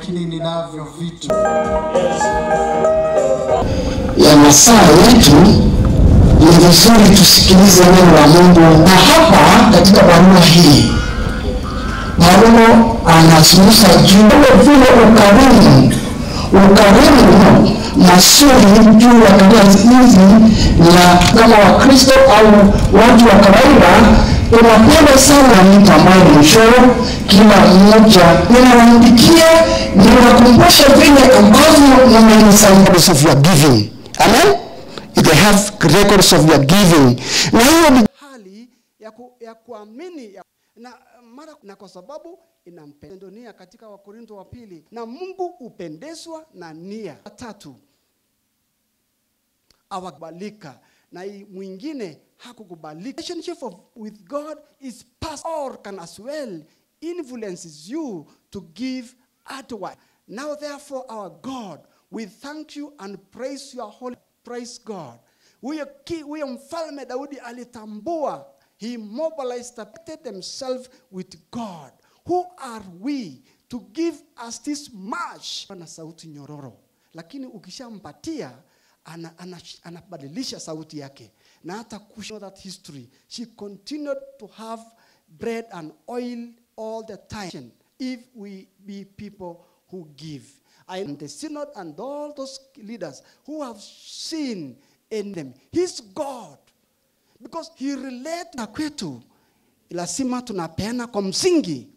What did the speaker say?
lakini ninavyo vitu. Ya masaa yetu ni vizuri tusikilize neno la Mungu, na hapa katika barua hii Paulo anazungumza juu vile ukarimu, ukarimu masuri juu ya tabia hizi, na kama Wakristo au watu wa kawaida tunapenda sana mtu ambaye ni kila mmoja ninawaandikia, ninawakumbusha vile ambavyo your giving. Amen. They have records of your giving. Na hiyo hali ya, ku, ya kuamini ya, na mara na kwa sababu inampenda nia katika Wakorinto wa pili, na Mungu upendezwa na nia. Tatu, awakubalika na mwingine hakukubalika. Relationship of, with God is past or can as well influences you to give outward. Now therefore our God, we thank you and praise your holy praise God. Huyo huyo Daudi alitambua he mobilized supported themselves with God. Who are we to give us this much? Na sauti nyororo, lakini ukishampatia ana, ana, anabadilisha sauti yake na hata kushow that history she continued to have bread and oil all the time if we be people who give. And the synod and all those leaders who have seen in them. He's god. Because he relate na kwetu. Lazima tunapeana kwa msingi